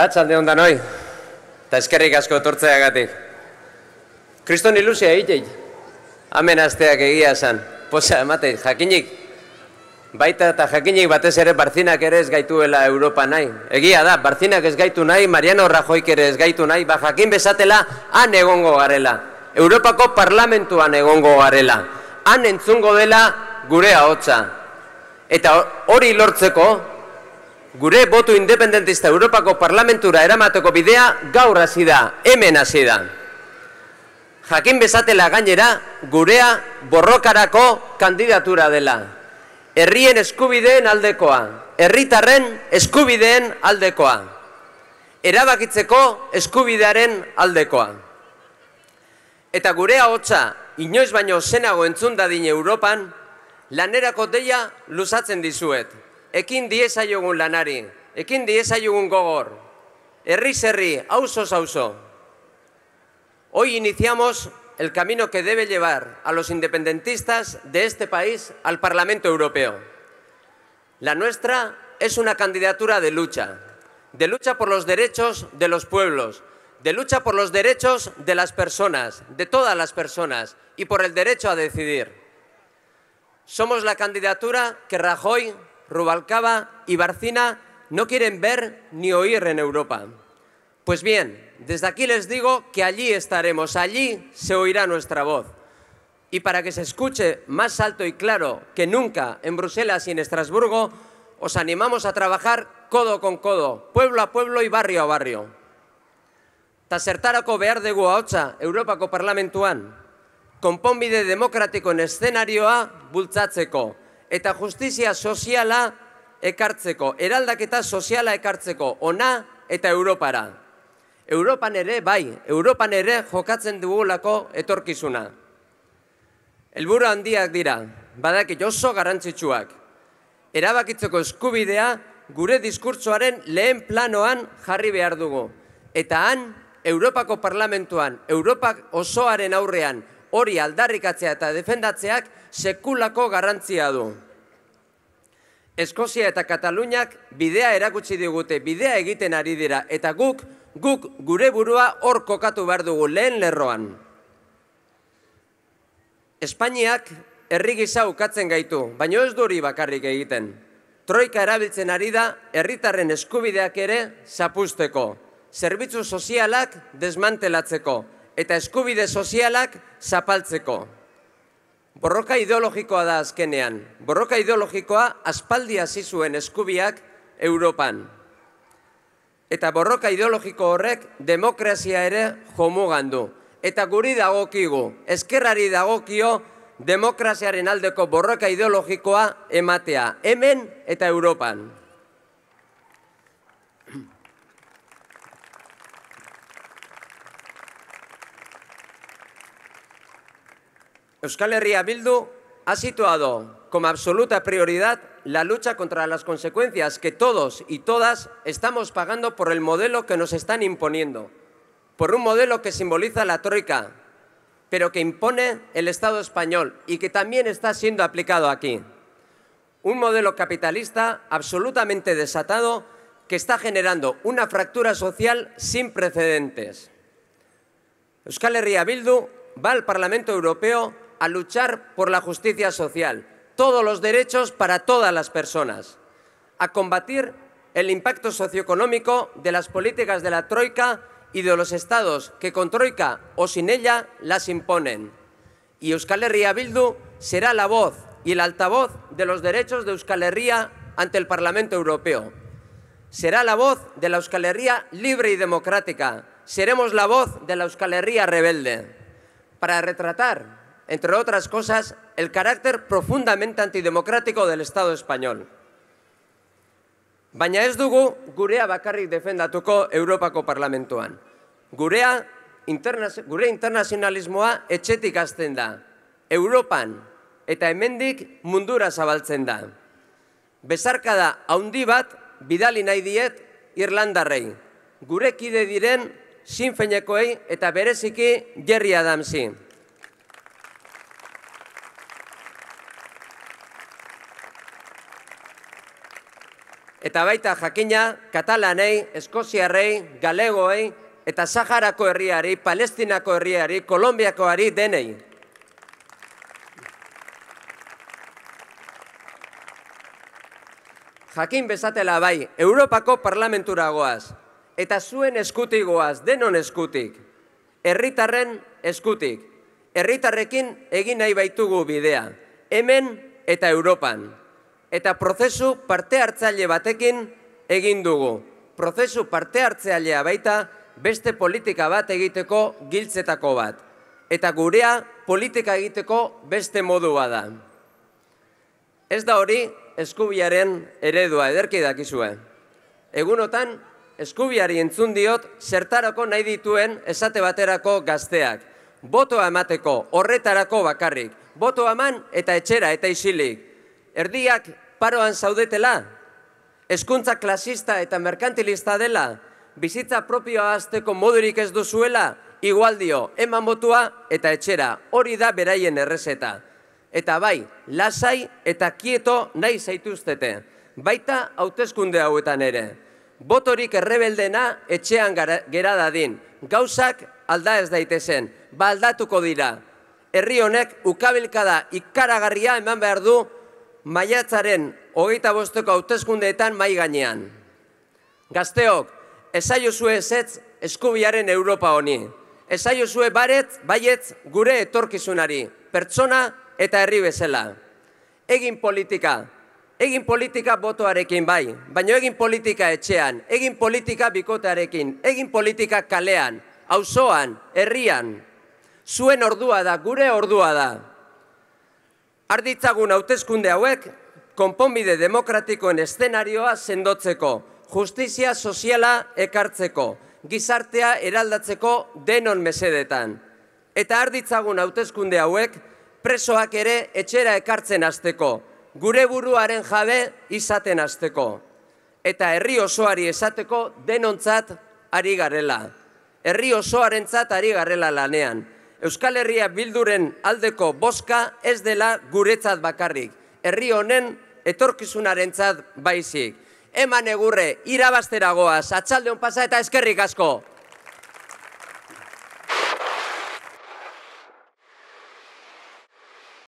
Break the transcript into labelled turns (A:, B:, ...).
A: Arratxalde hon noi, eta eskerrik asko etortzeagatik. Kriston ilusia egitei, amen asteak egia esan, posa ematei, jakinik, baita eta jakinik batez ere Barzinak ere ez gaituela Europa nahi. Egia da, Barzinak ez gaitu nahi, Mariano Rajoik ere ez gaitu nahi, ba jakin bezatela han egongo garela. Europako parlamentuan egongo garela. Han entzungo dela gure ahotsa. Eta hori lortzeko, gure botu independentista Europako parlamentura eramateko bidea gaur hasi da, hemen hasi da. Jakin bezatela gainera, gurea borrokarako kandidatura dela. Herrien eskubideen aldekoa, herritarren eskubideen aldekoa. Erabakitzeko eskubidearen aldekoa. Eta gurea hotza, inoiz baino zenago entzun dadin Europan, lanerako deia luzatzen dizuet ekin lanari, ekin gogor, herri ausos auso. Hoy iniciamos el camino que debe llevar a los independentistas de este país al Parlamento Europeo. La nuestra es una candidatura de lucha, de lucha por los derechos de los pueblos, de lucha por los derechos de las personas, de todas las personas, y por el derecho a decidir. Somos la candidatura que Rajoy Rubalcaba y Barcina no quieren ver ni oír en Europa. Pues bien, desde aquí les digo que allí estaremos, allí se oirá nuestra voz. Y para que se escuche más alto y claro que nunca en Bruselas y en Estrasburgo, os animamos a trabajar codo con codo, pueblo a pueblo y barrio a barrio. Tasertarako behar dugu ahotsa Europako parlamentuan, konponbide demokratikoen eszenarioa bultzatzeko, eta justizia soziala ekartzeko, eraldaketa soziala ekartzeko, ona eta Europara. Europan ere, bai, Europan ere jokatzen dugulako etorkizuna. Elburu handiak dira, badakit oso garantzitsuak. Erabakitzeko eskubidea gure diskurtsoaren lehen planoan jarri behar dugu. Eta han, Europako parlamentuan, Europak osoaren aurrean, hori aldarrikatzea eta defendatzeak sekulako garrantzia du. Eskozia eta Kataluniak bidea erakutsi digute, bidea egiten ari dira, eta guk, guk gure burua hor kokatu behar dugu lehen lerroan. Espainiak herri gisa ukatzen gaitu, baina ez duri bakarrik egiten. Troika erabiltzen ari da herritarren eskubideak ere zapusteko, zerbitzu sozialak desmantelatzeko, eta eskubide sozialak zapaltzeko. Borroka ideologikoa da azkenean. Borroka ideologikoa aspaldi hasi zuen eskubiak Europan. Eta borroka ideologiko horrek demokrazia ere jomugan du. Eta guri dagokigu, eskerrari dagokio demokraziaren aldeko borroka ideologikoa ematea. Hemen eta Europan. Euskal Herria Bildu ha situado como absoluta prioridad la lucha contra las consecuencias que todos y todas estamos pagando por el modelo que nos están imponiendo, por un modelo que simboliza la troika, pero que impone el Estado español y que también está siendo aplicado aquí. Un modelo capitalista absolutamente desatado que está generando una fractura social sin precedentes. Euskal Herria Bildu va al Parlamento Europeo a luchar por la justicia social, todos los derechos para todas las personas, a combatir el impacto socioeconómico de las políticas de la Troika y de los estados que con Troika o sin ella las imponen. Y Euskal Herria Bildu será la voz y el altavoz de los derechos de Euskal Herria ante el Parlamento Europeo. Será la voz de la Euskal Herria libre y democrática. Seremos la voz de la Euskal Herria rebelde. Para retratar entre otras cosas, el carácter profundamente antidemocrático del Estado español. Baina ez dugu gurea bakarrik defendatuko Europako parlamentuan. Gurea, gure internazionalismoa etxetik azten da. Europan eta hemendik mundura zabaltzen da. Bezarka da haundi bat bidali nahi diet Irlandarrei. Gure kide diren sinfeinekoei eta bereziki Jerry Adamsi. Eta baita jakina, katalanei, eskoziarrei, galegoei, eta Saharako herriari, Palestinako herriari, Kolombiakoari denei. Jakin bezatela bai, Europako parlamentura goaz, eta zuen eskutik goaz, denon eskutik, herritarren eskutik, herritarrekin egin nahi baitugu bidea, hemen eta Europan. Eta prozesu parte hartzaile batekin egin dugu. Prozesu parte hartzailea baita beste politika bat egiteko giltzetako bat. Eta gurea politika egiteko beste modu bada. Ez da hori eskubiaren eredua ederki dakizue. Egunotan eskubiari entzun diot zertarako nahi dituen esate baterako gazteak. Botoa emateko horretarako bakarrik. Botoa eman eta etxera eta isilik. Erdiak paroan zaudetela? Eskuntza klasista eta merkantilista dela? bizitza propioa azteko modurik ez duzuela, igual dio, eman botua eta etxera, hori da beraien errezeta. Eta bai, lasai eta kieto nahi zaituztete, baita hauteskunde hauetan ere. Botorik errebeldena etxean gera dadin, gauzak alda ez daitezen, baldatuko dira. Herri honek ukabilkada ikaragarria eman behar du maiatzaren hogeita bosteko hauteskundeetan mai gainean. Gazteok, esaiozue ezetz eskubiaren Europa honi. Esaiozue baret, baietz gure etorkizunari, pertsona eta herri bezala. Egin politika, egin politika botoarekin bai, baina egin politika etxean, egin politika bikotearekin, egin politika kalean, auzoan, herrian. Zuen ordua da, gure ordua da. Arditzagun hauteskunde hauek, konponbide demokratikoen eszenarioa sendotzeko, justizia soziala ekartzeko, gizartea eraldatzeko denon mesedetan. Eta arditzagun hauteskunde hauek presoak ere etxera ekartzen hasteko, gure buruaren jabe izaten hasteko. Eta herri osoari esateko denontzat ari garela. Herri osoarentzat ari garela lanean. Euskal Herria bilduren aldeko boska ez dela guretzat bakarrik. Herri honen etorkizunarentzat baizik eman egurre, irabazteragoaz, atxalde pasa eta eskerrik asko.